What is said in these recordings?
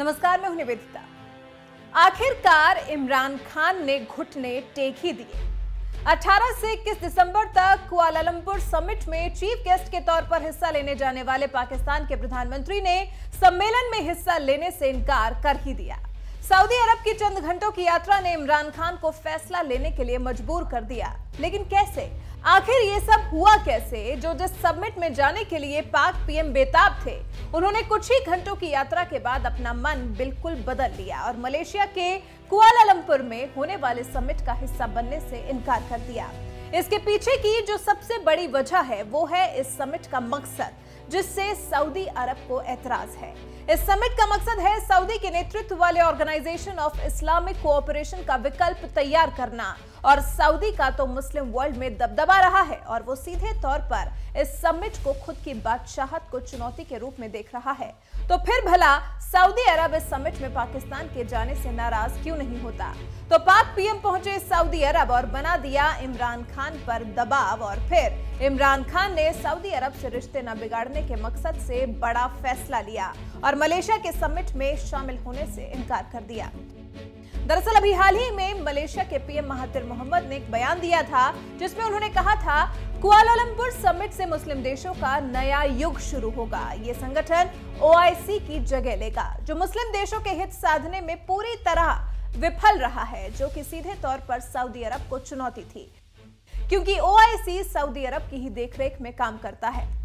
नमस्कार, मैं हूँ निवेदिता। आखिरकार इमरान खान ने घुटने टेक ही दिए। 18 से 21 दिसंबर तक कुआलालंपुर समिट में चीफ गेस्ट के तौर पर हिस्सा लेने जाने वाले पाकिस्तान के प्रधानमंत्री ने सम्मेलन में हिस्सा लेने से इनकार कर ही दिया। सऊदी अरब की चंद घंटों की यात्रा ने इमरान खान को फैसला लेने के लिए मजबूर कर दिया। लेकिन कैसे? आखिर ये सब हुआ कैसे? जो जिस समिट में जाने के लिए पाक पीएम बेताब थे, उन्होंने कुछ ही घंटों की यात्रा के बाद अपना मन बिल्कुल बदल लिया और मलेशिया के कुआलालंपुर में होने वाले समिट का हिस्सा बनने से इनकार कर दिया। इसके पीछे की जो सबसे बड़ी वजह है, वो है इस समिट का मकसद। जिससे सऊदी अरब को एतराज़ है। इस समिट का मकसद है सऊदी के नेतृत्व वाले ऑर्गेनाइजेशन ऑफ़ इस्लामिक कोऑपरेशन का विकल्प तैयार करना। और सऊदी का तो मुस्लिम वर्ल्ड में दबदबा रहा है और वो सीधे तौर पर इस समिट को खुद की बादशाहत को चुनौती के रूप में देख रहा है। तो फिर भला सऊदी अरब इस समिट में पाकिस्तान के जाने से नाराज़ क्यों नहीं होता? तो पाक पीएम पहुँचे सऊदी अरब और बना दिया इमरान खान पर दबाव और फिर इमरान खान ने सऊदी अरब से रिश्ते न बिगाड़ने के मकसद से बड़ा फैसला लिया और मलेशिया के समिट में शामिल होने से इनकार कर दिया। दरअसल अभी हाल ही में मलेशिया के पीएम महातिर मोहम्मद ने एक बयान दिया था, जिसमें उन्होंने कहा था कुआलालंपुर समिट से मुस्लिम देशों का नया युग शुरू होगा। ये संगठन ओआईसी की जगह लेगा, जो मुस्लिम देशों के हित साधने में पूरी तरह विफल रहा है, जो कि सीधे तौर पर सऊदी अरब को चुनौती थी। क्योंकि ओआईसी सऊदी अरब की ही देखरेख में काम करता है।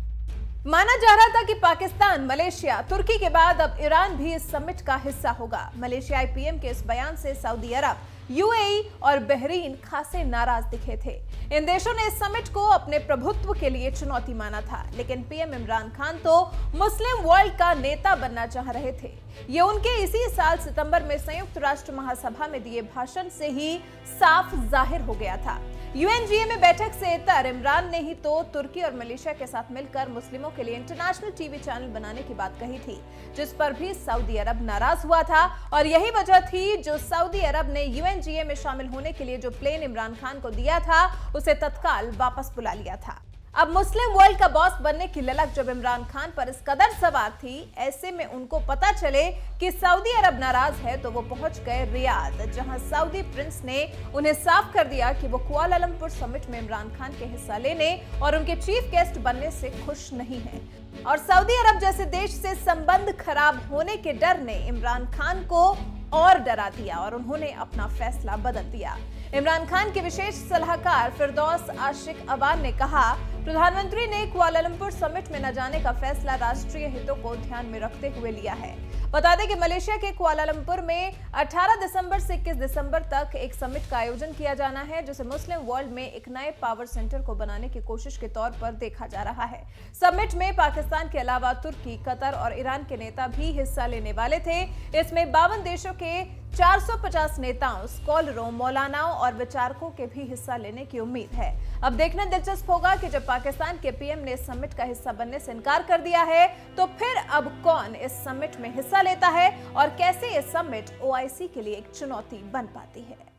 माना जा रहा था कि पाकिस्तान, मलेशिया, तुर्की के बाद अब ईरान भी इस समिट का हिस्सा होगा। मलेशियाई पीएम के इस बयान से सऊदी अरब, यूएई और बहरीन खासे नाराज़ दिखे थे। इन देशों ने इस समिट को अपने प्रभुत्व के लिए चुनौती माना था, लेकिन पीएम इमरान खान तो मुस्लिम वर्ल्ड का नेता बनना चाह रहे थे। ये उनके इसी साल सितंबर में संयुक्त राष्ट्र महासभा में दिए भाषण से ही साफ़ ज़ाहिर हो गया था। यूएनजीए में बैठक से इतर इमरान ने ही तो तुर्की और मलेशिया के साथ मिलकर मुस्लिमों के लिए इंटरनेशनल टीवी चैनल बनाने की बात कही थी, जिस पर भी सऊदी अरब नाराज़ हुआ था। और यही वजह थी, जो सऊदी अरब ने यूएनजीए में शामिल होने के लिए जो प्लेन इमरान खान को दिया था, उसे तत्काल वापस बुला लिया था। अब मुस्लिम वर्ल्ड का बॉस बनने की ललक जब इमरान खान पर इस कदर सवार थी, ऐसे में उनको पता चले कि सऊदी अरब नाराज़ है तो वो पहुँच गए रियाद, जहाँ सऊदी प्रिंस ने उन्हें साफ़ कर दिया कि वो कुआलालंपुर समिट में इमरान खान के हिस्सा लेने और उनके चीफ गेस्ट बनने से खुश नहीं है। और सऊदी अरब जैसे देश से संबंध खराब होने के डर ने इमरान खान को और डरा दिया और उन्होंने अपना फैसला बदल दिया। इमरान खान के विशेष सलाहकार फिरदौस आशिक अबान ने कहा, प्रधानमंत्री ने कुआलालंपुर समिट में न जाने का फैसला राष्ट्रीय हितों को ध्यान में रखते हुए लिया है। बता दें कि मलेशिया के कुआलालंपुर में 18 दिसंबर से 21 दिसंबर तक एक समिट का आयोजन किया जाना है, जिसे मुस्लिम वर्ल्ड में एक नए पावर सेंटर को बनाने की कोशिश के तौर पर देखा जा रहा है। समिट में पाकिस्तान के अलावा तुर्की, कतर और ईरान के नेता भी हिस्सा लेने वाले थे। इसमें बावन देशों के 450 नेताओं, स्कॉलरों, मौलानाओं और विचारकों के भी हिस्सा लेने की उम्मीद है। अब देखना दिलचस्प होगा कि जब पाकिस्तान के पीएम ने समिट का हिस्सा बनने से इनकार कर दिया है तो फिर अब कौन इस समिट में हिस्सा लेता है और कैसे ये समिट ओआईसी के लिए एक चुनौती बन पाती है?